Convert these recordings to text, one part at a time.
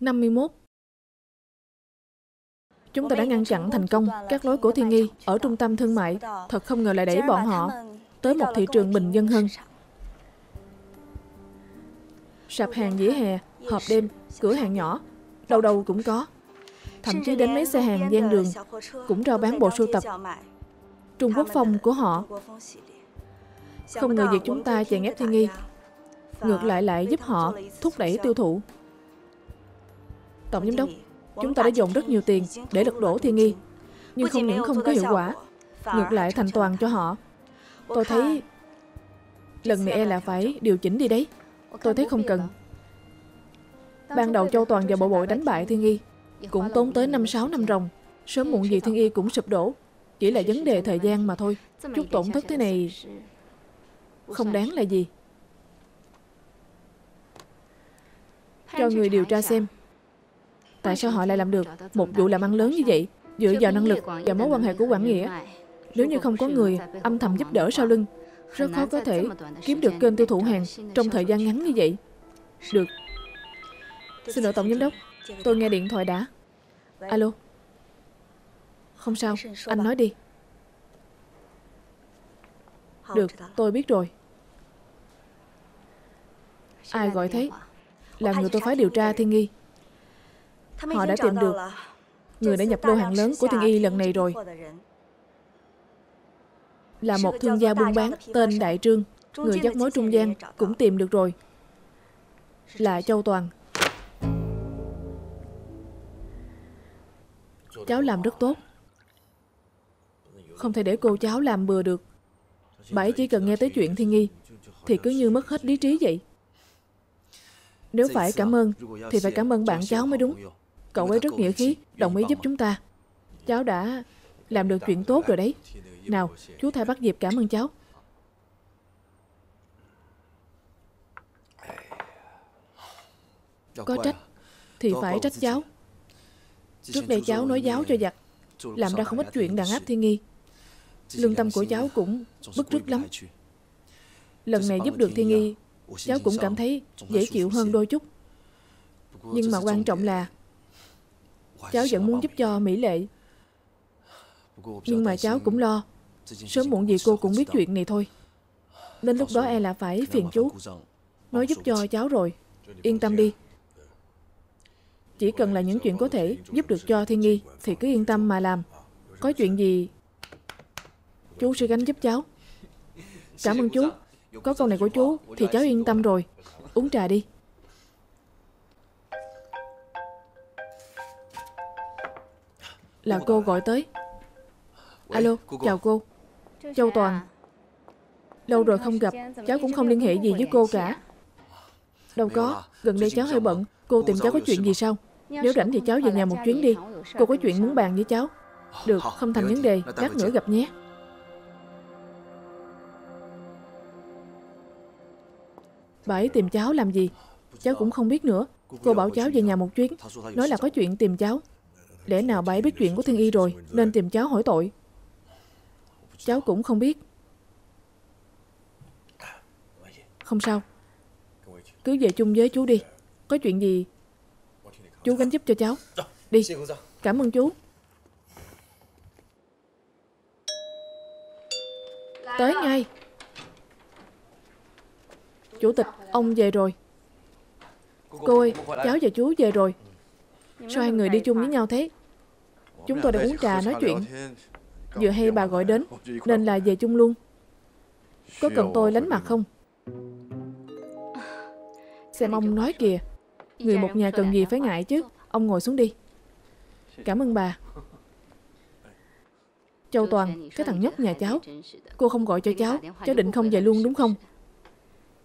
51 Chúng ta đã ngăn chặn thành công các lối của Thiên Nghi ở trung tâm thương mại. Thật không ngờ lại đẩy bọn họ tới một thị trường bình dân hơn. Sạp hàng dĩa hè, hộp đêm, cửa hàng nhỏ, đâu đâu cũng có. Thậm chí đến mấy xe hàng gian đường cũng rao bán bộ sưu tập Trung Quốc phong của họ. Không ngờ việc chúng ta chèn ép Thiên Nghi, ngược lại lại giúp họ thúc đẩy tiêu thụ. Tổng giám đốc, chúng ta đã dùng rất nhiều tiền để lật đổ Thiên Nghi, nhưng không những không có hiệu quả, ngược lại thành toàn cho họ. Tôi thấy lần này e là phải điều chỉnh đi đấy. Tôi thấy không cần. Ban đầu Châu Toàn và bộ bội đánh bại Thiên Y cũng tốn tới 5-6 năm ròng. Sớm muộn gì Thiên Y cũng sụp đổ. Chỉ là vấn đề thời gian mà thôi. Chút tổn thất thế này không đáng là gì. Cho người điều tra xem tại sao họ lại làm được một vụ làm ăn lớn như vậy dựa vào năng lực và mối quan hệ của Quảng Nghĩa. Nếu như không có người âm thầm giúp đỡ sau lưng, rất khó có thể kiếm được kênh tiêu thụ hàng trong thời gian ngắn như vậy. Được. Xin lỗi Tổng Giám đốc, tôi nghe điện thoại đã. Alo. Không sao, anh nói đi. Được, tôi biết rồi. Ai gọi thế? Là người tôi phái điều tra Thiên Nghi. Họ đã tìm được người đã nhập lô hàng lớn của Thiên Y lần này rồi. Là một thương gia buôn bán tên Đại Trương. Người dắt mối trung gian cũng tìm được rồi. Là Châu Toàn. Cháu làm rất tốt. Không thể để cô cháu làm bừa được. Bà ấy chỉ cần nghe tới chuyện Thiên Nghi thì cứ như mất hết lý trí vậy. Nếu phải cảm ơn thì phải cảm ơn bạn cháu mới đúng. Cậu ấy rất nghĩa khí, đồng ý giúp chúng ta. Cháu đã làm được chuyện tốt rồi đấy. Nào, chú Thay bắt dịp cảm ơn cháu. Có trách thì phải trách cháu. Trước đây cháu nói giáo cho giặc, làm ra không ít chuyện đàn áp thiên nghi. Lương tâm của cháu cũng bức rứt lắm. Lần này giúp được thiên nghi, cháu cũng cảm thấy dễ chịu hơn đôi chút. Nhưng mà quan trọng là Cháu vẫn muốn giúp cho Mỹ Lệ. Nhưng mà cháu cũng lo. Sớm muộn gì cô cũng biết chuyện này thôi. Đến lúc đó e là phải phiền chú. Nói giúp cho cháu rồi. Yên tâm đi. Chỉ cần là những chuyện có thể giúp được cho Thiên Nghi, Thì cứ yên tâm mà làm. Có chuyện gì, Chú sẽ gánh giúp cháu. Cảm ơn chú. Có câu này của chú, thì cháu yên tâm rồi. Uống trà đi. Là cô gọi tới. Alo, chào cô. Châu Toàn. Lâu rồi không gặp Cháu cũng không liên hệ gì với cô cả. Đâu có, gần đây cháu hơi bận Cô tìm cháu có chuyện gì sao? Nếu rảnh thì cháu về nhà một chuyến đi. Cô có chuyện muốn bàn với cháu. Được, không thành vấn đề Lát nữa gặp nhé. Bà ấy tìm cháu làm gì? Cháu cũng không biết nữa. Cô bảo cháu về nhà một chuyến. Nói là có chuyện tìm cháu Lẽ nào bà ấy biết chuyện của Thiên Y rồi, Nên tìm cháu hỏi tội. Cháu cũng không biết. Không sao. Cứ về chung với chú đi. Có chuyện gì, Chú gánh giúp cho cháu. Đi. Cảm ơn chú. Tới ngay. Chủ tịch, Ông về rồi. Cô ơi, Cháu và chú về rồi. Sao hai người đi chung với nhau thế? Chúng tôi đã uống trà nói chuyện. Vừa hay bà gọi đến Nên là về chung luôn. Có cần tôi lánh mặt không? Xem ông nói kìa. Người một nhà cần gì phải ngại chứ? Ông ngồi xuống đi. Cảm ơn bà. Châu Toàn, cái thằng nhóc nhà cháu. Cô không gọi cho cháu. Cháu định không về luôn đúng không?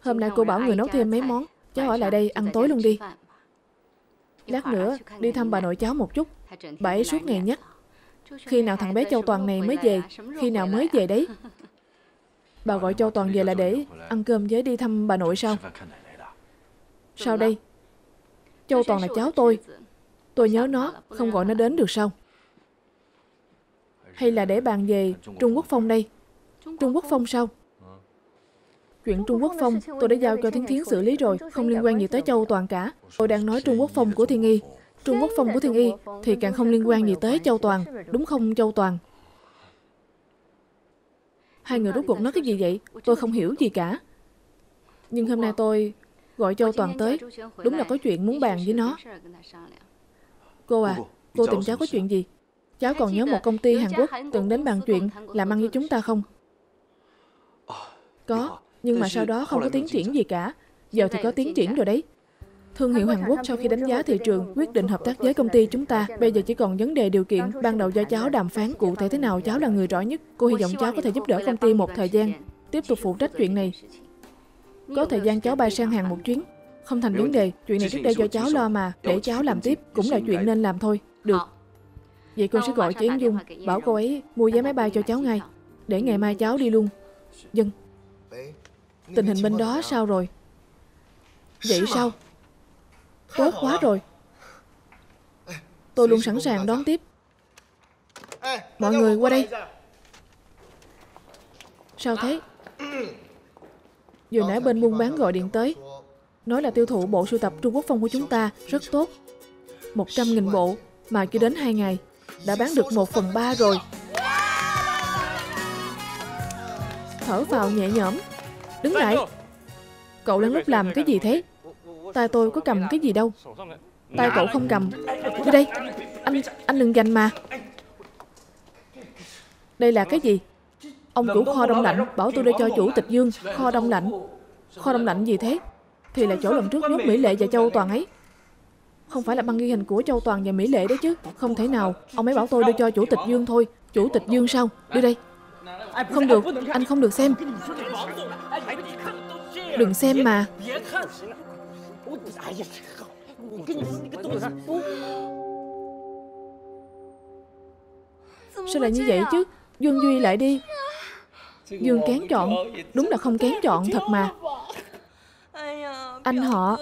Hôm nay cô bảo người nấu thêm mấy món. Cháu ở lại đây ăn tối luôn đi Lát nữa đi thăm bà nội cháu một chút. Bà ấy suốt ngày nhắc. Khi nào thằng bé Châu Toàn này mới về Khi nào mới về đấy. Bà gọi Châu Toàn về là để Ăn cơm với đi thăm bà nội sao Sao đây Châu Toàn là cháu tôi. Tôi nhớ nó Không gọi nó đến được sao Hay là để bàn về Trung Quốc Phong đây. Trung Quốc Phong sao Chuyện Trung Quốc Phong tôi đã giao cho Thiến Thiến xử lý rồi, không liên quan gì tới Châu Toàn cả. Tôi đang nói Trung Quốc Phong của Thiên Y. Trung Quốc Phong của Thiên Y thì càng không liên quan gì tới Châu Toàn, đúng không Châu Toàn? Hai người rốt cuộc nói cái gì vậy? Tôi không hiểu gì cả. Nhưng hôm nay tôi gọi Châu Toàn tới, đúng là có chuyện muốn bàn với nó. Cô à, cô tìm cháu có chuyện gì? Cháu còn nhớ một công ty Hàn Quốc từng đến bàn chuyện làm ăn với chúng ta không? Có, nhưng mà sau đó không có tiến triển gì cả. Giờ thì có tiến triển rồi đấy. Thương hiệu Hàn Quốc sau khi đánh giá thị trường quyết định hợp tác với công ty chúng ta. Bây giờ chỉ còn vấn đề điều kiện. Ban đầu do cháu đàm phán cụ thể thế nào cháu là người rõ nhất. Cô hy vọng cháu có thể giúp đỡ công ty một thời gian, tiếp tục phụ trách chuyện này. Có thời gian cháu bay sang Hàn một chuyến. Không thành vấn đề, chuyện này trước đây do cháu lo mà, để cháu làm tiếp cũng là chuyện nên làm thôi. Được. Vậy cô sẽ gọi cho Yến Dung, bảo cô ấy mua vé máy bay cho cháu ngay, để ngày mai cháu đi luôn. Dân. Tình hình bên đó sao rồi? Vậy sao? Tốt quá rồi. Tôi luôn sẵn sàng đón tiếp. Mọi người qua đây. Sao thế? Vừa nãy bên buôn bán gọi điện tới. Nói là tiêu thụ bộ sưu tập Trung Quốc Phong của chúng ta rất tốt. 100.000 bộ mà chưa đến 2 ngày. Đã bán được 1 phần 3 rồi. Thở vào nhẹ nhõm. Đứng lại. Cậu đang lúc làm cái gì thế? Tay tôi có cầm cái gì đâu. Tay cậu không cầm. Đưa đây. Anh anh đừng giành mà. Đây là cái gì? Ông chủ kho đông lạnh bảo tôi đưa cho chủ tịch Dương Kho đông lạnh. Kho đông lạnh gì thế? Thì là chỗ lần trước nhốt Mỹ Lệ và Châu Toàn ấy. Không phải là băng ghi hình của Châu Toàn và Mỹ Lệ đấy chứ. Không thể nào. Ông ấy bảo tôi đưa cho chủ tịch Dương thôi. Chủ tịch Dương sao? Đưa đây. Không được. Anh không được xem Đừng xem mà. Sao lại như vậy chứ? Dương Duy lại đi. Dương kén chọn. Đúng là không kén chọn, thật mà. Anh họ,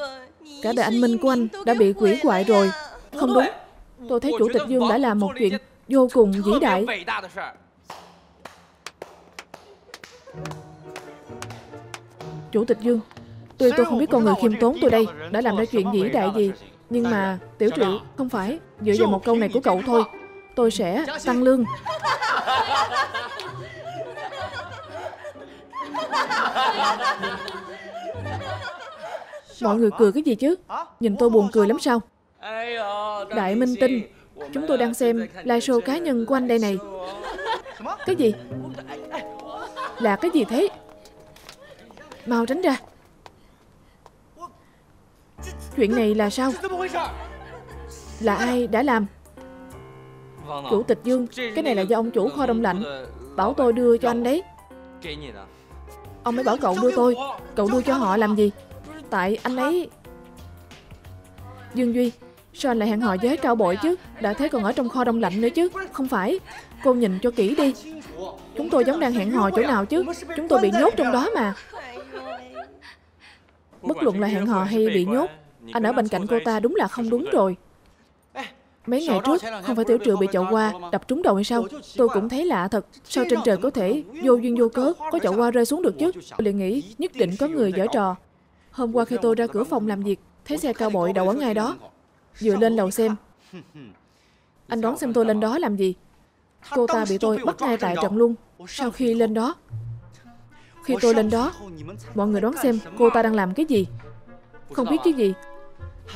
Cả đời anh Minh của anh đã bị quỷ quại rồi. Không đúng. Tôi thấy Chủ tịch Dương đã làm một chuyện Vô cùng vĩ đại. Chủ tịch Dương Tuy tôi không biết con người khiêm tốn tôi đây đã làm ra chuyện vĩ đại gì, nhưng mà Tiểu Triệu không phải dựa vào một câu này của cậu thôi. Tôi sẽ tăng lương. Mọi người cười cái gì chứ? Nhìn tôi buồn cười lắm sao? Đại Minh Tinh, chúng tôi đang xem live show cá nhân của anh đây này. Cái gì? Là cái gì thế? Mau tránh ra. Chuyện này là sao? Là ai đã làm? Chủ tịch Dương, Cái này là do ông chủ kho đông lạnh. Bảo tôi đưa cho anh đấy. Ông ấy bảo cậu đưa tôi. Cậu đưa cho họ làm gì? Tại anh ấy Dương Duy, Sao anh lại hẹn hò với cao bội chứ? Đã thế còn ở trong kho đông lạnh nữa chứ? Không phải. Cô nhìn cho kỹ đi. Chúng tôi giống đang hẹn hò chỗ nào chứ? Chúng tôi bị nhốt trong đó mà. Bất luận là hẹn hò hay bị nhốt anh ở bên cạnh cô ta đúng là không đúng rồi Mấy ngày trước, không phải tiểu triệu bị chậu hoa đập trúng đầu hay sao? Tôi cũng thấy lạ thật. Sao trên trời có thể vô duyên vô cớ có chậu hoa rơi xuống được chứ? Tôi liền nghĩ nhất định có người giở trò. Hôm qua khi tôi ra cửa phòng làm việc, thấy xe cao bội đậu ở ngay đó. Vừa lên lầu xem. Anh đoán xem tôi lên đó làm gì? Cô ta bị tôi bắt ngay tại trận luôn. Sau khi lên đó, khi tôi lên đó, mọi người đoán xem cô ta đang làm cái gì? Không biết cái gì.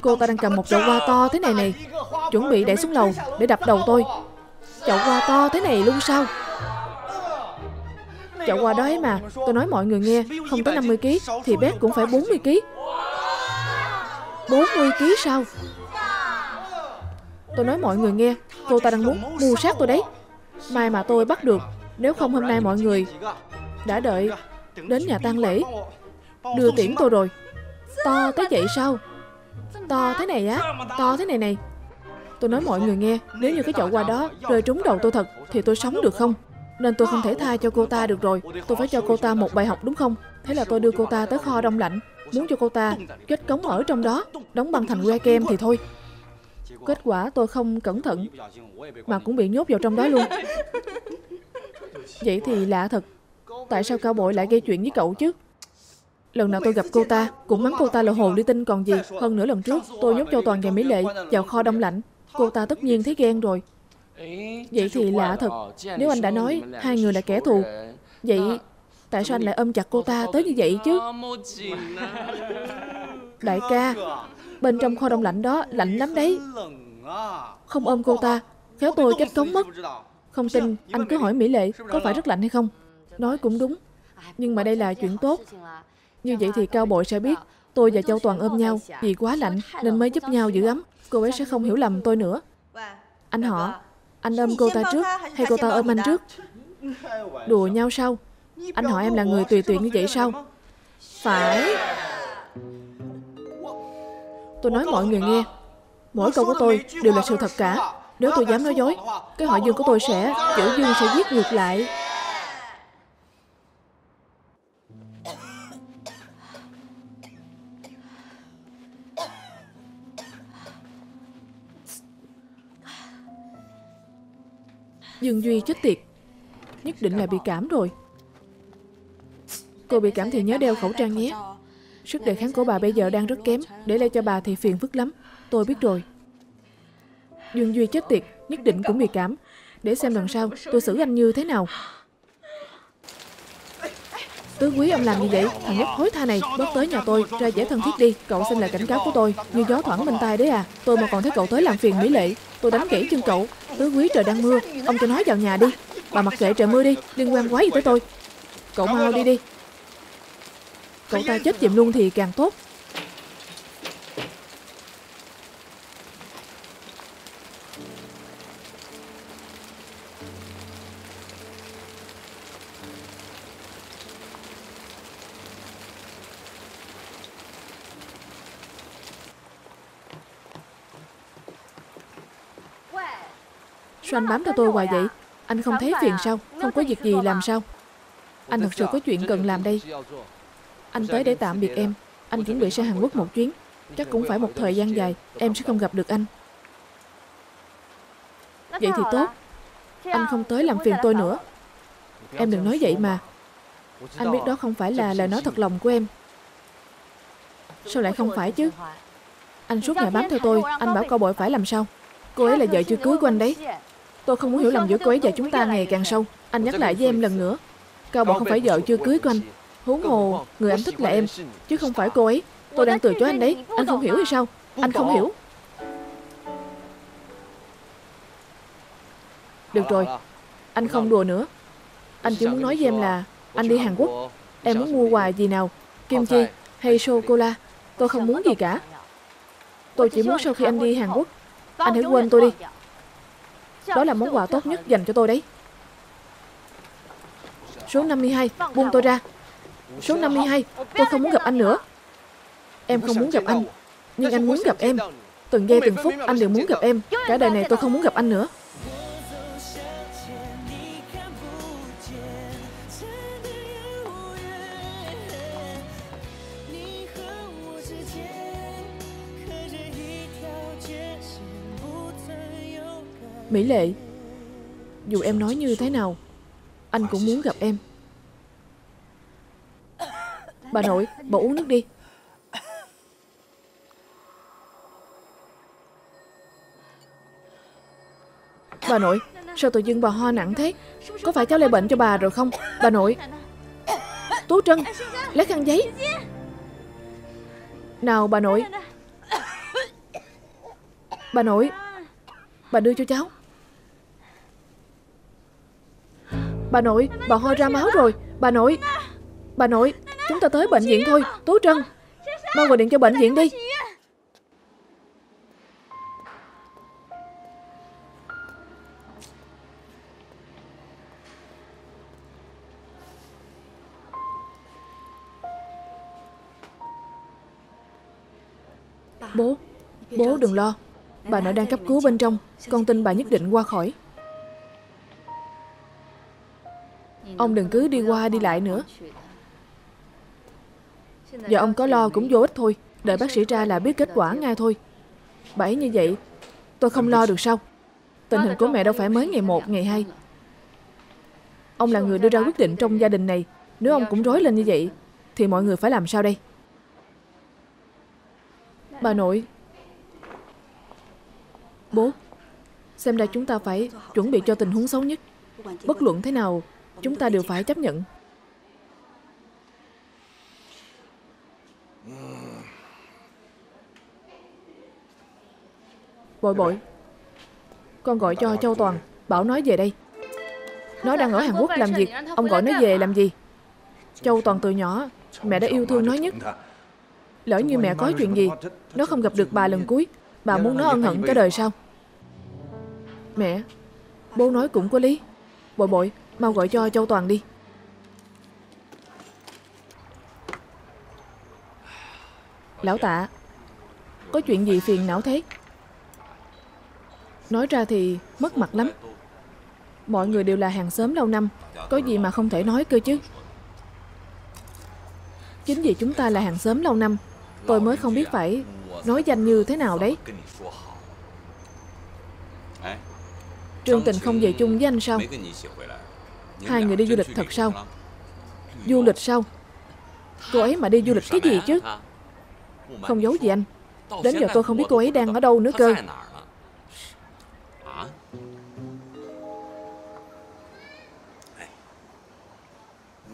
Cô ta đang cầm một chậu hoa to thế này này Chuẩn bị đẩy xuống lầu để đập đầu tôi. Chậu hoa to thế này luôn sao? Chậu hoa đó ấy mà Tôi nói mọi người nghe Không tới 50kg Thì bé cũng phải 40kg 40kg sao? Tôi nói mọi người nghe Cô ta đang muốn mua sát tôi đấy. Mai mà tôi bắt được Nếu không hôm nay mọi người Đã đợi Đến nhà tang lễ. Đưa tiễn tôi rồi. To tới vậy sao? To thế này á, To thế này này. Tôi nói mọi người nghe, Nếu như cái chậu qua đó rơi trúng đầu tôi thật, Thì tôi sống được không? Nên tôi không thể tha cho cô ta được rồi. Tôi phải cho cô ta một bài học đúng không? Thế là tôi đưa cô ta tới kho đông lạnh, Muốn cho cô ta kết cống ở trong đó, Đóng băng thành que kem thì thôi. Kết quả tôi không cẩn thận, Mà cũng bị nhốt vào trong đó luôn. Vậy thì lạ thật. Tại sao cao bội lại gây chuyện với cậu chứ Lần nào tôi gặp cô ta, cũng mắng cô ta là hồ ly tinh còn gì. Hơn nữa lần trước, tôi nhốt cho Toàn nhà Mỹ Lệ vào kho đông lạnh. Cô ta tất nhiên thấy ghen rồi. Vậy thì lạ thật. Nếu anh đã nói hai người là kẻ thù, vậy tại sao anh lại ôm chặt cô ta tới như vậy chứ? Đại ca, bên trong kho đông lạnh đó lạnh lắm đấy. Không ôm cô ta, khéo tôi chết cống mất. Không tin, anh cứ hỏi Mỹ Lệ có phải rất lạnh hay không? Nói cũng đúng. Nhưng mà đây là chuyện tốt. Như vậy thì cao bội sẽ biết tôi và Châu Toàn ôm nhau vì quá lạnh nên mới giúp nhau giữ ấm. Cô ấy sẽ không hiểu lầm tôi nữa. Anh họ, anh ôm cô ta trước hay cô ta ôm anh trước? Đùa nhau sao? Anh hỏi em là người tùy tiện như vậy sao? Phải. Tôi nói mọi người nghe, mỗi câu của tôi đều là sự thật cả. Nếu tôi dám nói dối, cái họ dương của tôi sẽ, chữ dương sẽ giết ngược lại. Dương Duy chết tiệt. Nhất định là bị cảm rồi. Cô bị cảm thì nhớ đeo khẩu trang nhé. Sức đề kháng của bà bây giờ đang rất kém. Để lây cho bà thì phiền phức lắm. Tôi biết rồi. Dương Duy chết tiệt, Nhất định cũng bị cảm. Để xem lần sau, tôi xử anh như thế nào. Tứ quý ông làm gì vậy, Thằng nhóc hối tha này, Bớt tới nhà tôi, Ra dễ thân thiết đi. Cậu xin là cảnh cáo của tôi, Như gió thoảng bên tai đấy à. Tôi mà còn thấy cậu tới làm phiền mỹ lệ. Tôi đánh gãy chân cậu. Tứ quý trời đang mưa. Ông cho nói vào nhà đi. Bà mặc kệ trời mưa đi. Liên quan quá gì tới tôi. Cậu mau đi đi. Cậu ta chết chìm luôn thì càng tốt. Sao anh bám theo tôi hoài vậy? Anh không thấy phiền sao? Không có việc gì làm sao? Anh thật sự có chuyện cần làm đây. Anh tới để tạm biệt em. Anh chuẩn bị sang Hàn Quốc một chuyến. Chắc cũng phải một thời gian dài. Em sẽ không gặp được anh. Vậy thì tốt. Anh không tới làm phiền tôi nữa. Em đừng nói vậy mà. Anh biết đó không phải là lời nói thật lòng của em. Sao lại không phải chứ? Anh suốt ngày bám theo tôi, anh bảo cậu bội phải làm sao? Cô ấy là vợ chưa cưới của anh đấy. Tôi không muốn hiểu lầm giữa cô ấy và chúng ta ngày càng sâu. Anh nhắc lại với em lần nữa. Cao bảo không phải vợ chưa cưới của anh. Huống hồ, người anh thích là em, chứ không phải cô ấy. Tôi đang từ chối anh đấy. Anh không hiểu hay sao? Anh không hiểu. Được rồi, anh không đùa nữa. Anh chỉ muốn nói với em là anh đi Hàn Quốc. Em muốn mua quà gì nào? Kim chi hay sô-cô-la? Tôi không muốn gì cả. Tôi chỉ muốn sau khi anh đi Hàn Quốc, anh hãy quên tôi đi. Đó là món quà tốt nhất dành cho tôi đấy. Số 52 Buông tôi ra. Số 52 Tôi không muốn gặp anh nữa. Em không muốn gặp anh, Nhưng anh muốn gặp em. Từng giây từng phút anh đều muốn gặp em. Cả đời này tôi không muốn gặp anh nữa. Mỹ Lệ Dù em nói như thế nào Anh cũng muốn gặp em. Bà nội, bà uống nước đi. Bà nội, sao tự dưng bà ho nặng thế? Có phải cháu lây bệnh cho bà rồi không? Bà nội. Tú Trân, lấy khăn giấy. Nào bà nội. Bà nội Bà đưa cho cháu. Bà nội, bà ho ra máu rồi. Bà nội Bà nội, chúng ta tới bệnh viện thôi. Tú Trân Mau gọi điện cho bệnh viện đi. Bố Bố đừng lo. Bà nội đang cấp cứu bên trong. Con tin bà nhất định qua khỏi. Ông đừng cứ đi qua đi lại nữa. Giờ ông có lo cũng vô ích thôi. Đợi bác sĩ ra là biết kết quả ngay thôi. Bảy như vậy, Tôi không lo được sao? Tình hình của mẹ đâu phải mới ngày một, ngày hai. Ông là người đưa ra quyết định trong gia đình này. Nếu ông cũng rối lên như vậy, Thì mọi người phải làm sao đây? Bà nội. Bố, Xem ra chúng ta phải chuẩn bị cho tình huống xấu nhất. Bất luận thế nào Chúng ta đều phải chấp nhận. Bội bội Con gọi cho Châu Toàn, Bảo nói về đây. Nó đang ở Hàn Quốc làm việc, Ông gọi nó về làm gì? Châu Toàn từ nhỏ, Mẹ đã yêu thương nó nhất. Lỡ như mẹ có chuyện gì, Nó không gặp được bà lần cuối, Bà muốn nó ân hận cả đời sao Mẹ, Bố nói cũng có lý. Bội bội Mau gọi cho Châu Toàn đi. Lão tạ, Có chuyện gì phiền não thế? Nói ra thì mất mặt lắm. Mọi người đều là hàng xóm lâu năm, Có gì mà không thể nói cơ chứ? Chính vì chúng ta là hàng xóm lâu năm, Tôi mới không biết phải nói danh như thế nào đấy. Trương Tình không về chung với anh sao? Hai người đi du lịch thật sao? Du lịch sao? Cô ấy mà đi du lịch cái gì chứ? Không giấu gì anh. Đến giờ tôi không biết cô ấy đang ở đâu nữa cơ.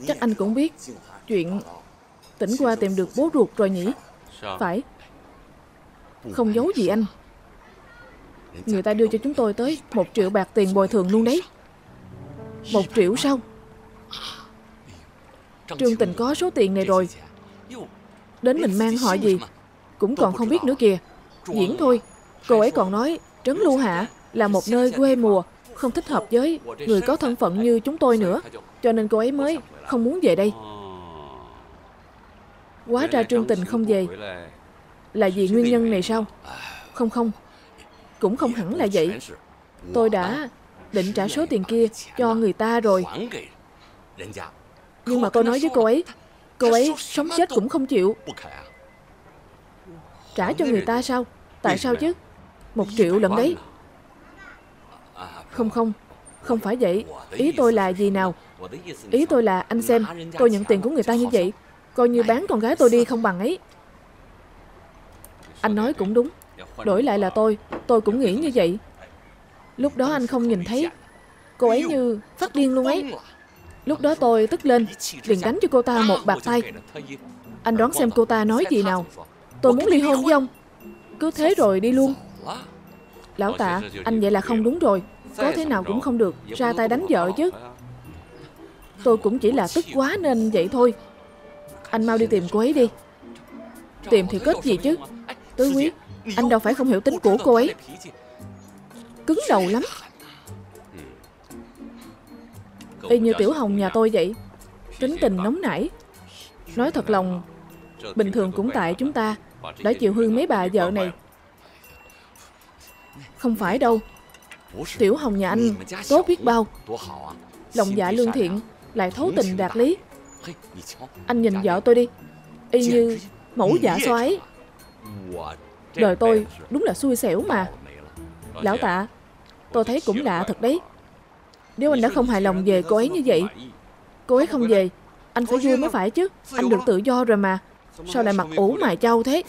Chắc anh cũng biết Chuyện tỉnh qua tìm được bố ruột rồi nhỉ? Phải. Không giấu gì anh. Người ta đưa cho chúng tôi tới Một triệu bạc tiền bồi thường luôn đấy Một triệu sao? Trương Tình có số tiền này rồi. Đến mình mang họ gì? Cũng còn không biết nữa kìa. Diễn thôi. Cô ấy còn nói Trấn Lưu Hạ là một nơi quê mùa Không thích hợp với người có thân phận như chúng tôi nữa. Cho nên cô ấy mới không muốn về đây. Quá ra Trương Tình không về. Là vì nguyên nhân này. sao? Không không. Cũng không hẳn là vậy. Tôi đã định trả số tiền kia cho người ta rồi. Nhưng mà tôi nói với cô ấy Cô ấy sống chết cũng không chịu. Trả cho người ta sao? Tại sao chứ? Một triệu lận đấy. Không không Không phải vậy. Ý tôi là gì nào? Ý tôi là anh xem, Tôi nhận tiền của người ta như vậy, Coi như bán con gái tôi đi không bằng ấy. Anh nói cũng đúng. Đổi lại là tôi Tôi cũng nghĩ như vậy. Lúc đó anh không nhìn thấy. Cô ấy như phát điên luôn ấy. Lúc đó tôi tức lên, liền đánh cho cô ta một bạt tay. Anh đoán xem cô ta nói gì nào. Tôi muốn ly hôn với ông. Cứ thế rồi đi luôn. Lão tạ, Anh vậy là không đúng rồi. Có thế nào cũng không được. Ra tay đánh vợ chứ. Tôi cũng chỉ là tức quá nên vậy thôi. Anh mau đi tìm cô ấy đi. Tìm thì kết gì chứ? Tứ quý, Anh đâu phải không hiểu tính của cô ấy. Cứng đầu lắm. Y như Tiểu Hồng nhà tôi vậy Tính tình nóng nảy. Nói thật lòng Bình thường cũng tại chúng ta Đã chịu hư mấy bà vợ này. Không phải đâu. Tiểu Hồng nhà anh Tốt biết bao. Lòng dạ lương thiện Lại thấu tình đạt lý. Anh nhìn vợ tôi đi. Y như mẫu dạ xoái Đời tôi đúng là xui xẻo mà Lão tạ Tôi thấy cũng lạ thật đấy. Nếu anh đã không hài lòng về cô ấy như vậy Cô ấy không về Anh phải vui mới phải chứ. Anh được tự do rồi mà. Sao lại mặc ủ mài trâu thế?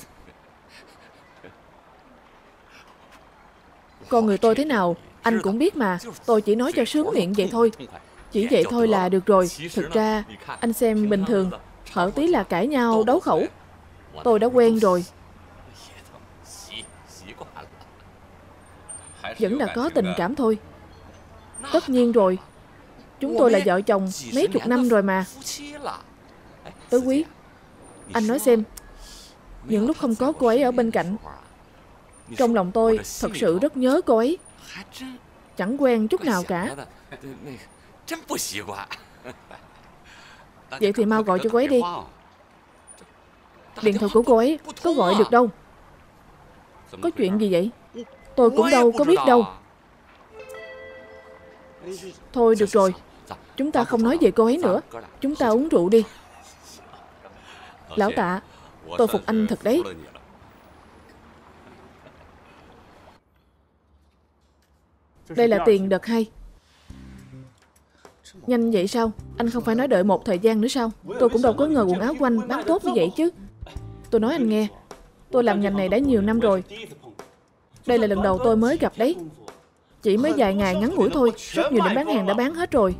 Con người tôi thế nào Anh cũng biết mà. Tôi chỉ nói cho sướng miệng vậy thôi. Chỉ vậy thôi là được rồi. Thực ra anh xem bình thường Hở tí là cãi nhau đấu khẩu. Tôi đã quen rồi Vẫn là có tình cảm thôi. Tất nhiên rồi. Chúng tôi là vợ chồng mấy chục năm rồi mà. Tứ quý Anh nói xem Những lúc không có cô ấy ở bên cạnh Trong lòng tôi thật sự rất nhớ cô ấy. Chẳng quen chút nào cả. Vậy thì mau gọi cho cô ấy đi. Điện thoại của cô ấy có gọi được đâu. Có chuyện gì vậy Tôi cũng đâu có biết đâu Thôi được rồi Chúng ta không nói về cô ấy nữa Chúng ta uống rượu đi Lão tạ Tôi phục anh thật đấy Đây là tiền đợt hai Nhanh vậy sao? Anh không phải nói đợi một thời gian nữa sao? Tôi cũng đâu có ngờ quần áo của anh bán tốt như vậy chứ. Tôi nói anh nghe, tôi làm ngành này đã nhiều năm rồi. Đây là lần đầu tôi mới gặp đấy. Chỉ mới vài ngày ngắn ngủi thôi, rất nhiều điểm bán hàng đã bán hết rồi.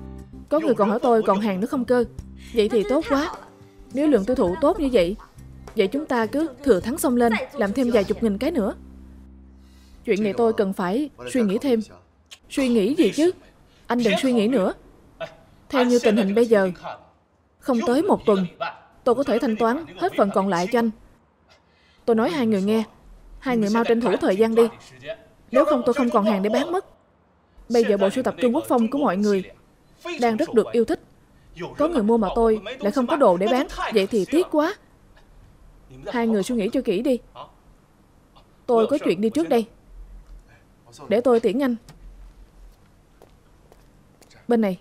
Có người còn hỏi tôi còn hàng nữa không cơ. Vậy thì tốt quá. Nếu lượng tiêu thụ tốt như vậy, vậy chúng ta cứ thừa thắng xông lên, làm thêm vài chục nghìn cái nữa. Chuyện này tôi cần phải suy nghĩ thêm. Suy nghĩ gì chứ? Anh đừng suy nghĩ nữa. Theo như tình hình bây giờ, không tới một tuần, tôi có thể thanh toán hết phần còn lại cho anh. Tôi nói hai người nghe, hai người mau tranh thủ thời gian đi. Nếu không tôi không còn hàng để bán mất. Bây giờ bộ sưu tập Trung Quốc Phong của mọi người đang rất được yêu thích. Có người mua mà tôi lại không có đồ để bán, vậy thì tiếc quá. Hai người suy nghĩ cho kỹ đi. Tôi có chuyện đi trước đây. Để tôi tiễn anh. Bên này.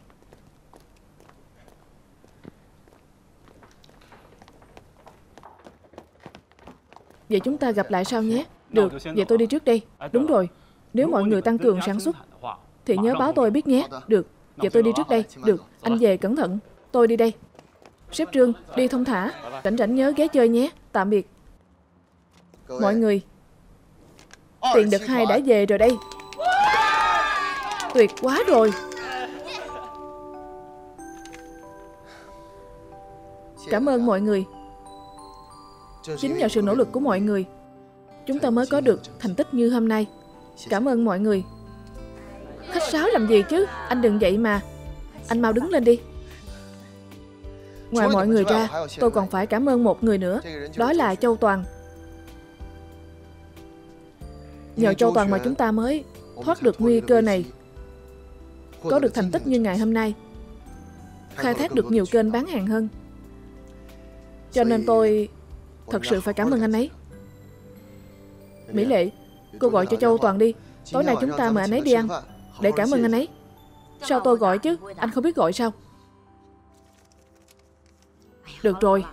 Vậy chúng ta gặp lại sau nhé. Được, vậy tôi đi trước đây. Đúng rồi, nếu mọi người tăng cường sản xuất, thì nhớ báo tôi biết nhé. Được, vậy tôi đi trước đây. Được, anh về cẩn thận. Tôi đi đây. Sếp Trương, đi thông thả. Rảnh rảnh nhớ ghé chơi nhé. Tạm biệt. Mọi người, tiền đợt hai đã về rồi đây. Tuyệt quá rồi. Cảm ơn mọi người. Chính nhờ sự nỗ lực của mọi người, chúng ta mới có được thành tích như hôm nay. Cảm ơn mọi người. Khách sáo làm gì chứ? Anh đừng vậy mà. Anh mau đứng lên đi. Ngoài mọi người ra, tôi còn phải cảm ơn một người nữa. Đó là Châu Toàn. Nhờ Châu Toàn mà chúng ta mới thoát được nguy cơ này. Có được thành tích như ngày hôm nay. Khai thác được nhiều kênh bán hàng hơn. Cho nên tôi thật sự phải cảm ơn anh ấy. Mỹ Lệ, cô gọi cho Châu Toàn đi. Tối nay chúng ta mời anh ấy đi ăn. Để cảm ơn anh ấy. Sao tôi gọi chứ? Anh không biết gọi sao? Được rồi.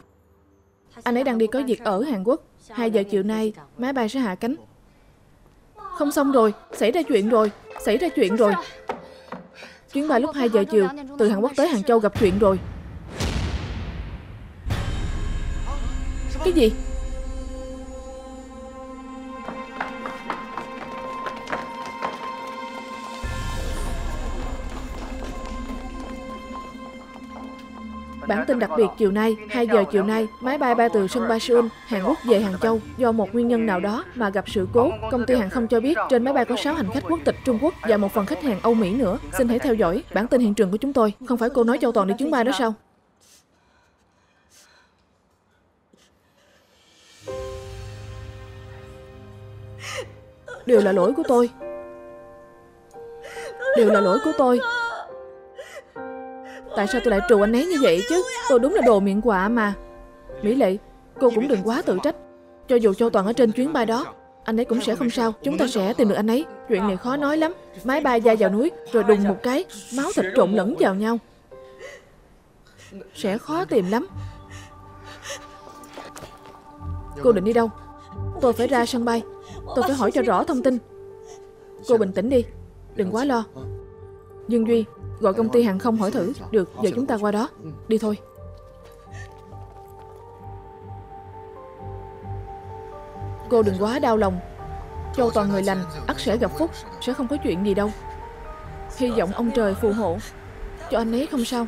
Anh ấy đang đi có việc ở Hàn Quốc. 2 giờ chiều nay, máy bay sẽ hạ cánh. Không xong rồi, xảy ra chuyện rồi, xảy ra chuyện rồi. Chuyến bay lúc 2 giờ chiều, từ Hàn Quốc tới Hàng Châu gặp chuyện rồi. Cái gì? Bản tin đặc biệt chiều nay, 2 giờ chiều nay, máy bay bay từ sân bay Seoul, Hàn Quốc về Hàng Châu. Do một nguyên nhân nào đó mà gặp sự cố, công ty hàng không cho biết trên máy bay có 6 hành khách quốc tịch Trung Quốc và một phần khách hàng Âu Mỹ nữa. Xin hãy theo dõi bản tin hiện trường của chúng tôi. Không phải cô nói Châu Toàn đi chuyến bay đó sao? Đều là lỗi của tôi. Đều là lỗi của tôi. Tại sao tôi lại trù anh ấy như vậy chứ? Tôi đúng là đồ miệng quạ mà. Mỹ Lệ, Cô cũng đừng quá tự trách. Cho dù Châu Toàn ở trên chuyến bay đó, Anh ấy cũng sẽ không sao. Chúng ta sẽ tìm được anh ấy. Chuyện này khó nói lắm. Máy bay ra vào núi, Rồi đùng một cái, Máu thịt trộn lẫn vào nhau. Sẽ khó tìm lắm. Cô định đi đâu? Tôi phải ra sân bay. Tôi phải hỏi cho rõ thông tin. Cô bình tĩnh đi Đừng quá lo. Dương Duy Gọi công ty hàng không hỏi thử Được, giờ chúng ta qua đó. Đi thôi. Cô đừng quá đau lòng. Châu toàn người lành ắt sẽ gặp phúc Sẽ không có chuyện gì đâu. Hy vọng ông trời phù hộ Cho anh ấy không sao.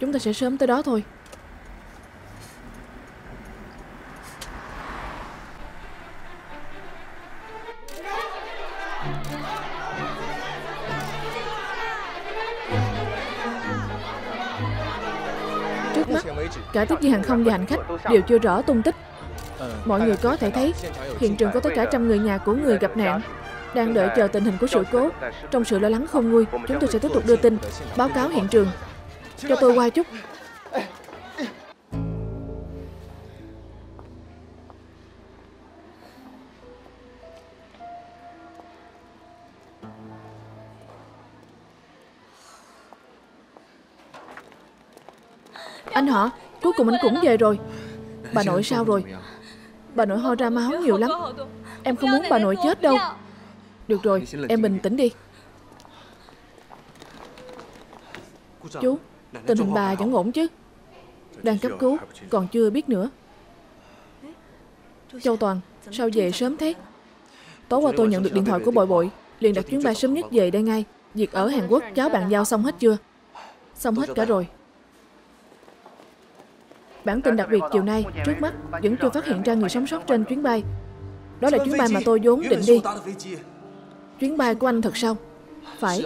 Chúng ta sẽ sớm tới đó thôi. Cả tiếp viên hàng không và hành khách đều chưa rõ tung tích. Mọi người có thể thấy, hiện trường có tới cả trăm người nhà của người gặp nạn đang đợi chờ tình hình của sự cố. Trong sự lo lắng không nguôi, chúng tôi sẽ tiếp tục đưa tin, báo cáo hiện trường. Cho tôi qua chút. Anh họ, cuối cùng anh cũng về rồi. Bà nội sao rồi? Bà nội ho ra máu nhiều lắm. Em không muốn bà nội chết đâu. Được rồi, em bình tĩnh đi. Chú, tình hình bà vẫn ổn chứ? Đang cấp cứu, còn chưa biết nữa. Châu Toàn, sao về sớm thế? Tối qua tôi nhận được điện thoại của bội bội. Liền đặt chuyến bay sớm nhất về đây ngay. Việc ở Hàn Quốc cháu bạn giao xong hết chưa? Xong hết cả rồi. Bản tin đặc biệt chiều nay, trước mắt, vẫn chưa phát hiện ra người sống sót trên chuyến bay. Đó là chuyến bay mà tôi vốn định đi. Chuyến bay của anh thật sao? Phải.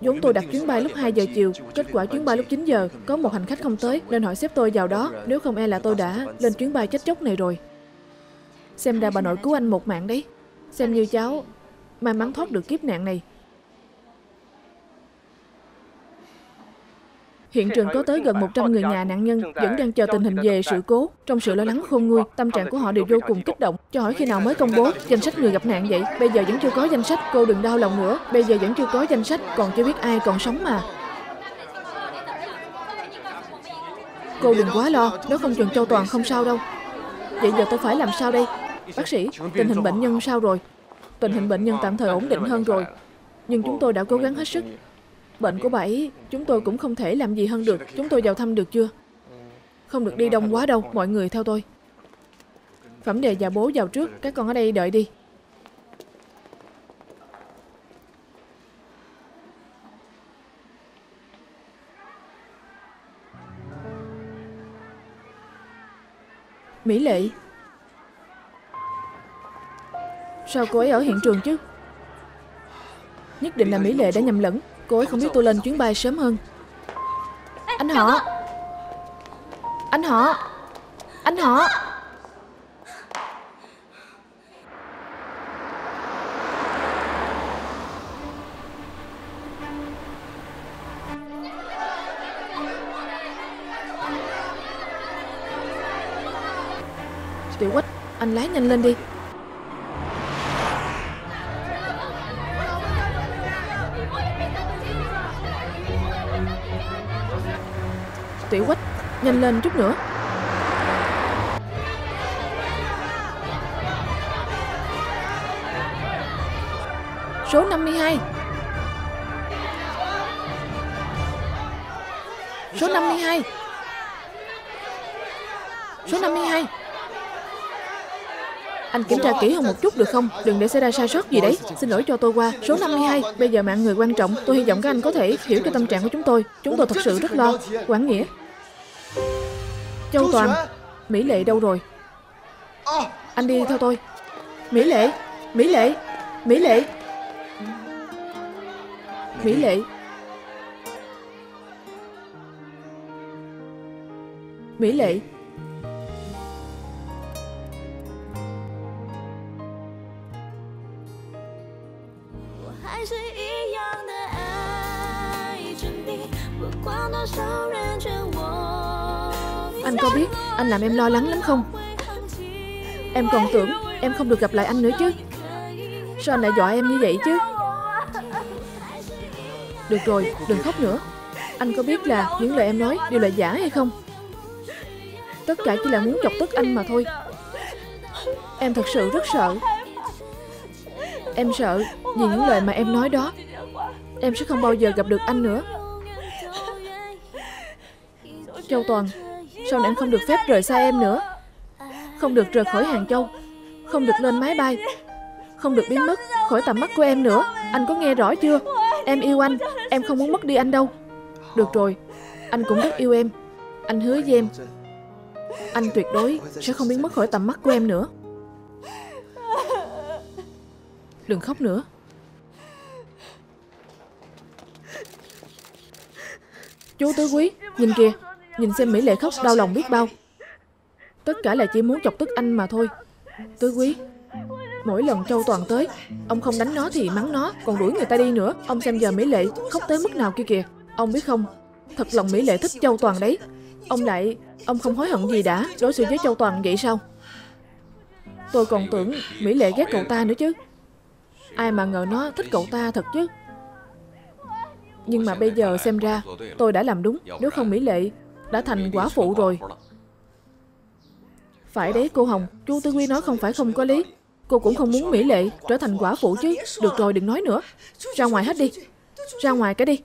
vốn tôi đặt chuyến bay lúc 2 giờ chiều, kết quả chuyến bay lúc 9 giờ, có một hành khách không tới nên hỏi xếp tôi vào đó, nếu không e là tôi đã lên chuyến bay chết chóc này rồi. Xem ra bà nội cứu anh một mạng đấy. Xem như cháu may mắn thoát được kiếp nạn này. Hiện trường có tới gần 100 người nhà nạn nhân vẫn đang chờ tình hình về sự cố. Trong sự lo lắng khôn nguôi, tâm trạng của họ đều vô cùng kích động. Cho hỏi khi nào mới công bố danh sách người gặp nạn vậy? Bây giờ vẫn chưa có danh sách, cô đừng đau lòng nữa. Bây giờ vẫn chưa có danh sách, còn chưa biết ai còn sống mà. Cô đừng quá lo, nếu không chừng Châu Toàn không sao đâu. Vậy giờ tôi phải làm sao đây? Bác sĩ, tình hình bệnh nhân sao rồi? Tình hình bệnh nhân tạm thời ổn định hơn rồi. Nhưng chúng tôi đã cố gắng hết sức Bệnh của bà ấy, chúng tôi cũng không thể làm gì hơn được. Chúng tôi vào thăm được chưa? Không được đi đông quá đâu, mọi người theo tôi. Phẩm đề và bố vào trước, các con ở đây đợi đi. Mỹ Lệ Sao cô ấy ở hiện trường chứ Nhất định là Mỹ Lệ đã nhầm lẫn Cô ấy không biết tôi lên chuyến bay sớm hơn. Anh họ. Anh họ. Anh họ. Tiểu Quách Anh lái nhanh lên đi. Lên chút nữa Số 52 Số 52 Số 52 Anh kiểm tra kỹ hơn một chút được không? Đừng để xảy ra sai sót gì đấy. Xin lỗi cho tôi qua. Số 52. Bây giờ mạng người quan trọng. Tôi hy vọng các anh có thể hiểu cho tâm trạng của chúng tôi. Chúng tôi thật sự rất lo. Quảng Nghĩa. Châu Toàn Mỹ Lệ đâu rồi? Anh đi theo tôi. Mỹ Lệ Mỹ Lệ Mỹ Lệ. Mỹ Lệ. Mỹ Lệ anh có biết anh làm em lo lắng lắm không? Em còn tưởng em không được gặp lại anh nữa chứ. Sao anh lại dọa em như vậy chứ? Được rồi, đừng khóc nữa. Anh có biết là những lời em nói đều là giả hay không? Tất cả chỉ là muốn chọc tức anh mà thôi. Em thật sự rất sợ. Em sợ vì những lời mà em nói đó. Em sẽ không bao giờ gặp được anh nữa. Châu Toàn sau này anh không được phép rời xa em nữa. Không được rời khỏi Hàng Châu. Không được lên máy bay. Không được biến mất khỏi tầm mắt của em nữa. Anh có nghe rõ chưa? Em yêu anh. Em không muốn mất đi anh đâu. Được rồi. Anh cũng rất yêu em. Anh hứa với em. Anh tuyệt đối sẽ không biến mất khỏi tầm mắt của em nữa. Đừng khóc nữa. Chú Tứ Quý, Nhìn kìa. Nhìn xem Mỹ Lệ khóc đau lòng biết bao. Tất cả là chỉ muốn chọc tức anh mà thôi. Tứ quý, Mỗi lần Châu Toàn tới, Ông không đánh nó thì mắng nó, Còn đuổi người ta đi nữa. Ông xem giờ Mỹ Lệ khóc tới mức nào kia kìa. Ông biết không, Thật lòng Mỹ Lệ thích Châu Toàn đấy. Ông lại, Ông không hối hận gì đã Đối xử với Châu Toàn vậy sao? Tôi còn tưởng Mỹ Lệ ghét cậu ta nữa chứ. Ai mà ngờ nó thích cậu ta thật chứ. Nhưng mà bây giờ xem ra, Tôi đã làm đúng. Nếu không Mỹ Lệ đã thành quả phụ rồi. Phải đấy, cô Hồng. Chú Tư Quy nói không phải không có lý. Cô cũng không muốn Mỹ Lệ trở thành quả phụ chứ. Được rồi, đừng nói nữa. Ra ngoài hết đi. Ra ngoài cái đi.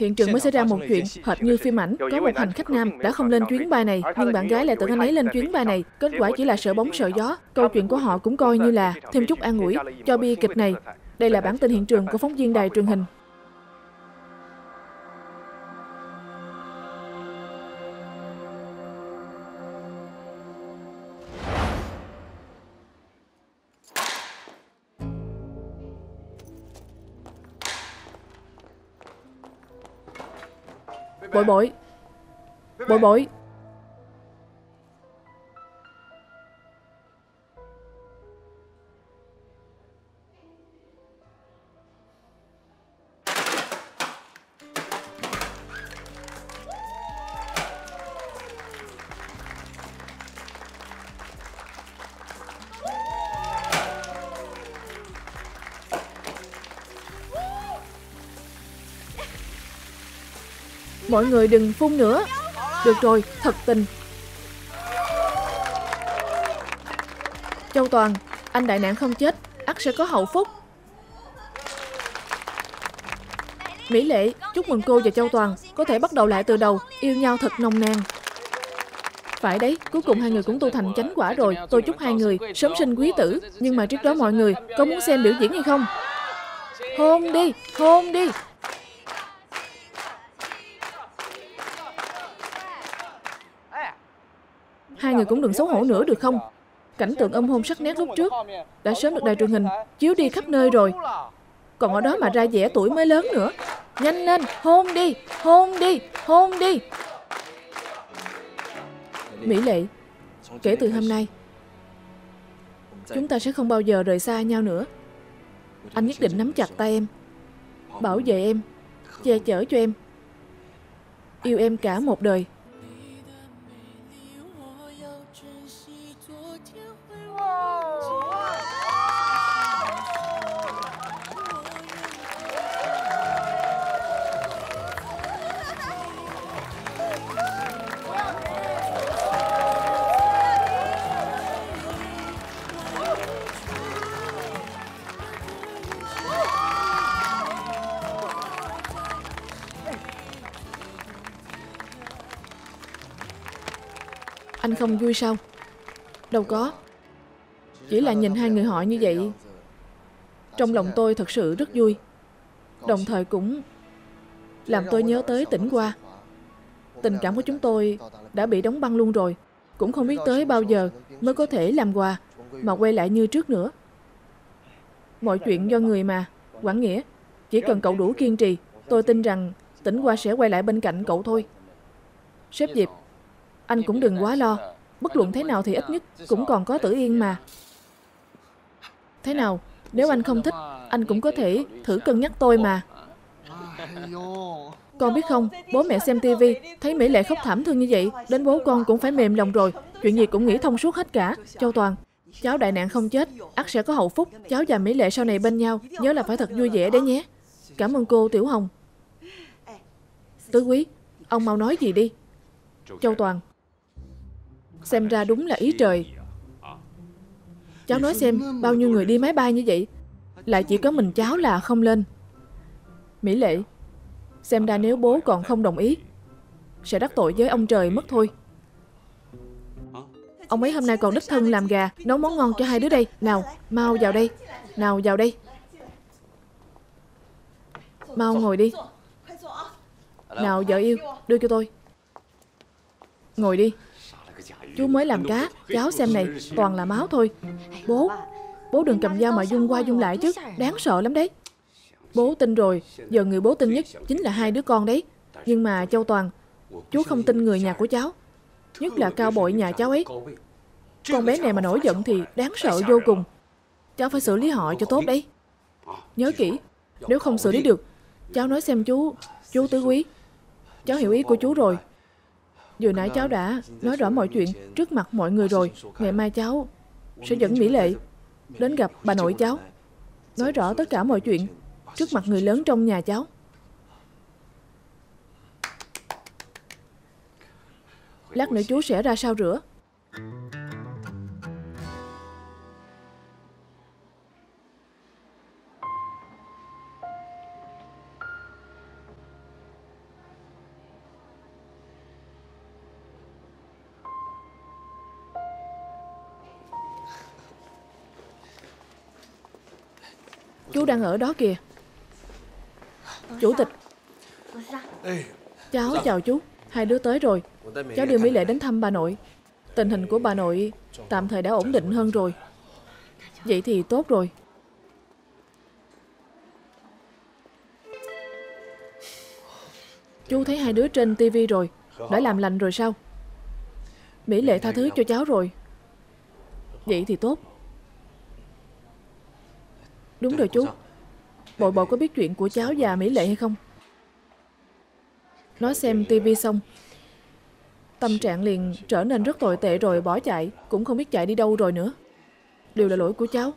Hiện trường mới xảy ra một chuyện hệt như phim ảnh. Có một hành khách nam đã không lên chuyến bay này, nhưng bạn gái lại tưởng anh ấy lên chuyến bay này. Kết quả chỉ là sợ bóng sợ gió. Câu chuyện của họ cũng coi như là thêm chút an ủi cho bi kịch này. Đây là bản tin hiện trường của phóng viên đài truyền hình. Bội bội Bội bội Mọi người đừng phun nữa. Được rồi, thật tình. Châu Toàn, anh đại nạn không chết ắt sẽ có hậu phúc. Mỹ Lệ, chúc mừng cô và Châu Toàn Có thể bắt đầu lại từ đầu Yêu nhau thật nồng nàn. Phải đấy, cuối cùng hai người cũng tu thành chánh quả rồi. Tôi chúc hai người sớm sinh quý tử Nhưng mà trước đó mọi người có muốn xem biểu diễn hay không? Hôn đi, hôn đi. Người cũng đừng xấu hổ nữa được không? Cảnh tượng ôm hôn sắc nét lúc trước đã sớm được đài truyền hình chiếu đi khắp nơi rồi. Còn ở đó mà ra vẻ tuổi mới lớn nữa. Nhanh lên, hôn đi, hôn đi, hôn đi. Mỹ Lệ, kể từ hôm nay, chúng ta sẽ không bao giờ rời xa nhau nữa. Anh nhất định nắm chặt tay em, bảo vệ em, che chở cho em, yêu em cả một đời. Không vui sao? Đâu có. Chỉ là nhìn hai người họ như vậy. Trong lòng tôi thật sự rất vui. Đồng thời cũng Làm tôi nhớ tới tỉnh qua. Tình cảm của chúng tôi Đã bị đóng băng luôn rồi. Cũng không biết tới bao giờ Mới có thể làm quà Mà quay lại như trước nữa. Mọi chuyện do người mà Quảng Nghĩa. Chỉ cần cậu đủ kiên trì, Tôi tin rằng tỉnh qua sẽ quay lại bên cạnh cậu thôi. Sếp Diệp anh cũng đừng quá lo. Bất luận thế nào thì ít nhất cũng còn có tử yên mà. Thế nào, nếu anh không thích, anh cũng có thể thử cân nhắc tôi mà. Con biết không, bố mẹ xem tivi thấy Mỹ Lệ khóc thảm thương như vậy, đến bố con cũng phải mềm lòng rồi. Chuyện gì cũng nghĩ thông suốt hết cả. Châu Toàn, cháu đại nạn không chết, ắt sẽ có hậu phúc. Cháu và Mỹ Lệ sau này bên nhau, nhớ là phải thật vui vẻ đấy nhé. Cảm ơn cô Tiểu Hồng. Tứ quý, ông mau nói gì đi. Châu Toàn, Xem ra đúng là ý trời. Cháu nói xem Bao nhiêu người đi máy bay như vậy? Lại chỉ có mình cháu là không lên. Mỹ Lệ Xem ra nếu bố còn không đồng ý Sẽ đắc tội với ông trời mất thôi. Ông ấy hôm nay còn đích thân làm gà Nấu món ngon cho hai đứa đây. Nào, mau vào đây. Nào vào đây. Mau ngồi đi. Nào vợ yêu, đưa cho tôi. Ngồi đi. Chú mới làm cá, Cháu xem này, Toàn là máu thôi. Bố Bố đừng cầm dao mà dung qua dung lại chứ, Đáng sợ lắm đấy. Bố tin rồi, Giờ người bố tin nhất Chính là hai đứa con đấy. Nhưng mà Châu Toàn, Chú không tin người nhà của cháu, Nhất là cao bội nhà cháu ấy. Con bé này mà nổi giận thì đáng sợ vô cùng. Cháu phải xử lý họ cho tốt đấy. Nhớ kỹ, Nếu không xử lý được, Cháu nói xem chú Chú tứ quý. Cháu hiểu ý của chú rồi. Vừa nãy cháu đã nói rõ mọi chuyện trước mặt mọi người rồi. Ngày mai cháu sẽ dẫn Mỹ Lệ đến gặp bà nội cháu. Nói rõ tất cả mọi chuyện trước mặt người lớn trong nhà cháu. Lát nữa chú sẽ ra sao rửa. Đang ở đó kìa. Chủ tịch. Cháu chào chú. Hai đứa tới rồi. Cháu đưa Mỹ Lệ đến thăm bà nội. Tình hình của bà nội tạm thời đã ổn định hơn rồi. Vậy thì tốt rồi. Chú thấy hai đứa trên tivi rồi. Đã làm lành rồi sao? Mỹ Lệ tha thứ cho cháu rồi. Vậy thì tốt Đúng rồi chú. Bội bội có biết chuyện của cháu và Mỹ Lệ hay không? Nó xem tivi xong Tâm trạng liền trở nên rất tồi tệ rồi bỏ chạy Cũng không biết chạy đi đâu rồi nữa. Đều là lỗi của cháu.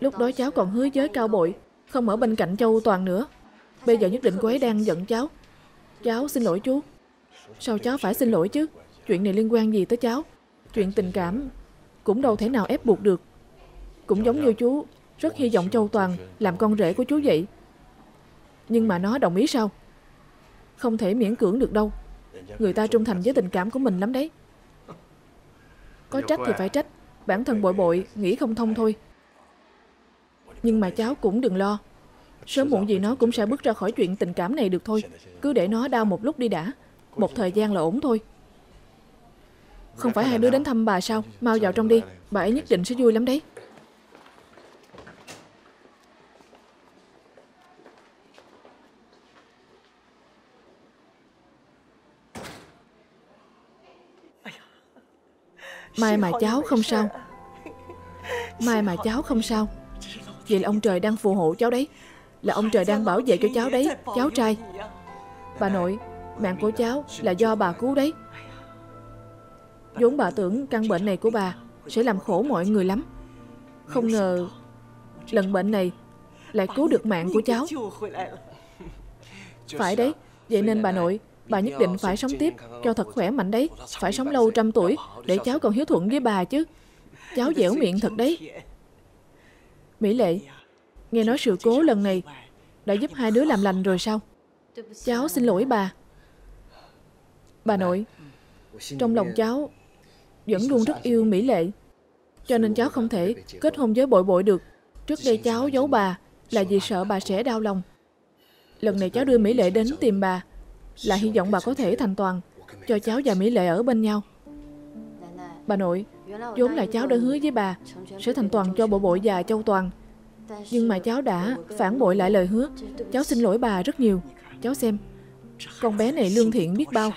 Lúc đó cháu còn hứa với cao bội Không ở bên cạnh Châu Toàn nữa. Bây giờ nhất định cô ấy đang giận cháu. Cháu xin lỗi chú. Sao cháu phải xin lỗi chứ? Chuyện này liên quan gì tới cháu? Chuyện tình cảm cũng đâu thể nào ép buộc được. Cũng giống như chú rất hy vọng Châu Toàn làm con rể của chú vậy. Nhưng mà nó đồng ý sao? Không thể miễn cưỡng được đâu. Người ta trung thành với tình cảm của mình lắm đấy. Có trách thì phải trách. Bản thân bội bội nghĩ không thông thôi. Nhưng mà cháu cũng đừng lo. Sớm muộn gì nó cũng sẽ bước ra khỏi chuyện tình cảm này được thôi. Cứ để nó đau một lúc đi đã. Một thời gian là ổn thôi. Không phải hai đứa đến thăm bà sao? Mau vào trong đi. Bà ấy nhất định sẽ vui lắm đấy. Mai mà cháu không sao? Mai mà cháu không sao? Vậy là ông trời đang phù hộ cháu đấy. Là ông trời đang bảo vệ cho cháu đấy. Cháu trai. Bà nội Mạng của cháu là do bà cứu đấy. Vốn bà tưởng căn bệnh này của bà Sẽ làm khổ mọi người lắm. Không ngờ Lần bệnh này Lại cứu được mạng của cháu. Phải đấy Vậy nên bà nội Bà nhất định phải sống tiếp. Cho thật khỏe mạnh đấy. Phải sống lâu trăm tuổi. Để cháu còn hiếu thuận với bà chứ. Cháu dẻo miệng thật đấy. Mỹ Lệ, Nghe nói sự cố lần này Đã giúp hai đứa làm lành rồi sao? Cháu xin lỗi bà. Bà nội, Trong lòng cháu Vẫn luôn rất yêu Mỹ Lệ, Cho nên cháu không thể kết hôn với bội bội được. Trước đây cháu giấu bà Là vì sợ bà sẽ đau lòng. Lần này cháu đưa Mỹ Lệ đến tìm bà. Là hy vọng bà có thể thành toàn Cho cháu và Mỹ Lệ ở bên nhau. Bà nội, vốn là cháu đã hứa với bà Sẽ thành toàn cho bộ bội và châu toàn. Nhưng mà cháu đã phản bội lại lời hứa. Cháu xin lỗi bà rất nhiều. Cháu xem, Con bé này lương thiện biết bao.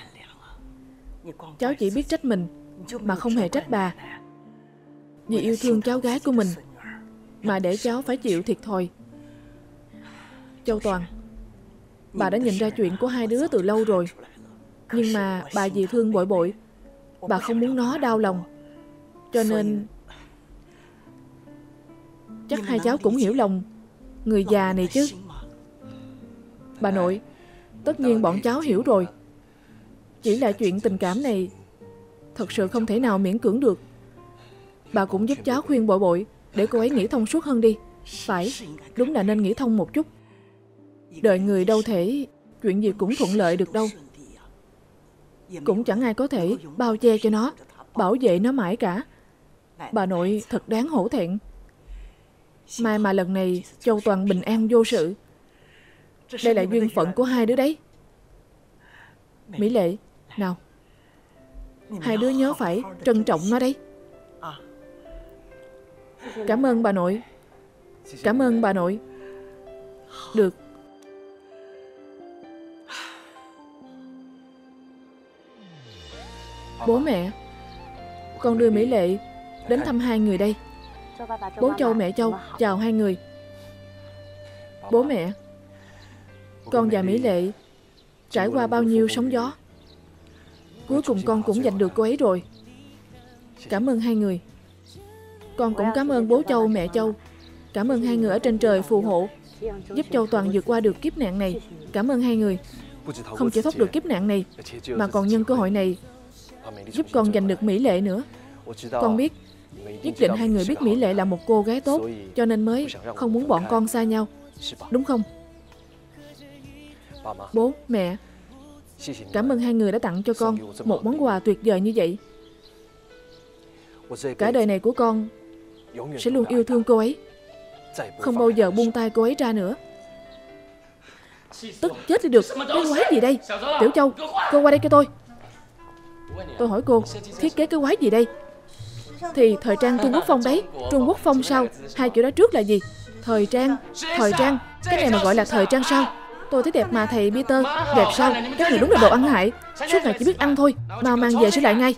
Cháu chỉ biết trách mình, Mà không hề trách bà. Vì yêu thương cháu gái của mình, Mà để cháu phải chịu thiệt thòi. Châu Toàn Bà đã nhìn ra chuyện của hai đứa từ lâu rồi. Nhưng mà bà vì thương bội bội. Bà không muốn nó đau lòng. Cho nên Chắc hai cháu cũng hiểu lòng Người già này chứ. Bà nội Tất nhiên bọn cháu hiểu rồi. Chỉ là chuyện tình cảm này Thật sự không thể nào miễn cưỡng được. Bà cũng giúp cháu khuyên bội bội Để cô ấy nghĩ thông suốt hơn đi. Phải, đúng là nên nghĩ thông một chút. Đợi người đâu thể, Chuyện gì cũng thuận lợi được đâu. Cũng chẳng ai có thể bao che cho nó, Bảo vệ nó mãi cả. Bà nội thật đáng hổ thẹn. Mai mà lần này Châu Toàn bình an vô sự. Đây là duyên phận của hai đứa đấy. Mỹ Lệ, Nào. Hai đứa nhớ phải trân trọng nó đấy. Cảm ơn bà nội. Cảm ơn bà nội. Được. Bố mẹ, Con đưa Mỹ Lệ đến thăm hai người đây. Bố Châu mẹ Châu chào hai người. Bố mẹ, Con và Mỹ Lệ Trải qua bao nhiêu sóng gió, Cuối cùng con cũng giành được cô ấy rồi. Cảm ơn hai người. Con cũng cảm ơn bố Châu, mẹ Châu. Cảm ơn hai người ở trên trời phù hộ, Giúp Châu Toàn vượt qua được kiếp nạn này. Cảm ơn hai người. Không chỉ thoát được kiếp nạn này, Mà còn nhân cơ hội này Giúp con giành được Mỹ Lệ nữa. Con biết Nhất định hai người biết Mỹ Lệ là một cô gái tốt Cho nên mới không muốn bọn con xa nhau. Đúng không? Bố, mẹ Cảm ơn hai người đã tặng cho con Một món quà tuyệt vời như vậy. Cả đời này của con Sẽ luôn yêu thương cô ấy Không bao giờ buông tay cô ấy ra nữa. Tức chết đi được Cái quái gì đây? Tiểu Châu Cô qua đây cho tôi. Tôi hỏi cô Thiết kế cái quái gì đây? Thì thời trang Trung Quốc phong đấy. Trung Quốc phong sau, Hai chữ đó trước là gì? Thời trang Thời trang. Cái này mà gọi là thời trang sao? Tôi thấy đẹp mà thầy Peter. Đẹp sao? Các người đúng là đồ ăn hại. Suốt ngày chỉ biết ăn thôi. Mà mang về sẽ lại ngay.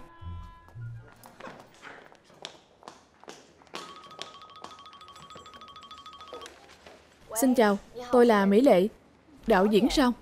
Xin chào Tôi là Mỹ Lệ. Đạo diễn sao?